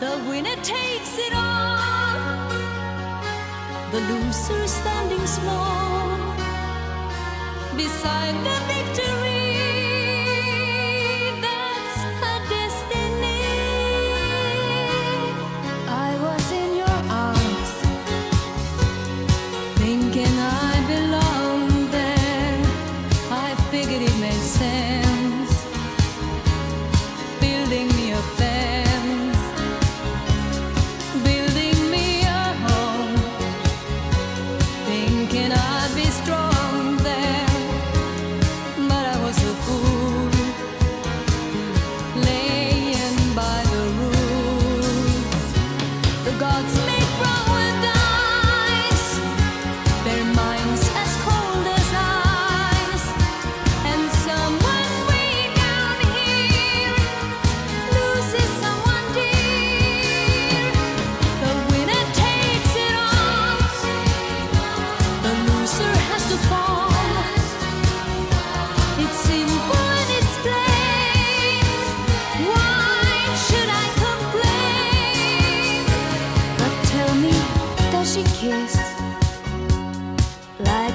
The winner takes it all, the loser standing small beside the victory.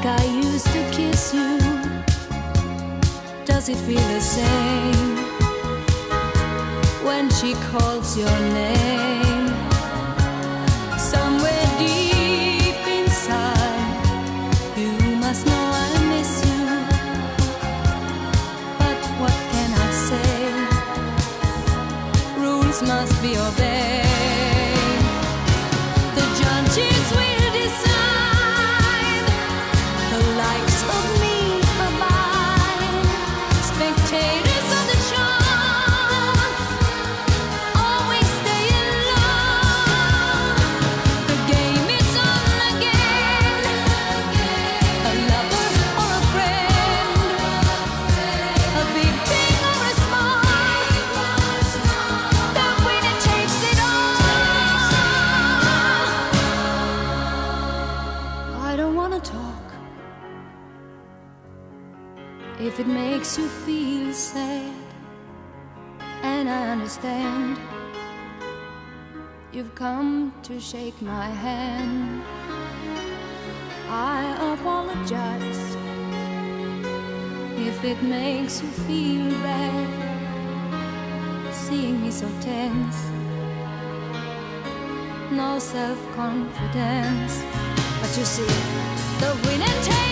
Like I used to kiss you? Does it feel the same when she calls your name? If it makes you feel sad, and I understand. You've come to shake my hand. I apologize if it makes you feel bad seeing me so tense. No self confidence, but you see, the takes.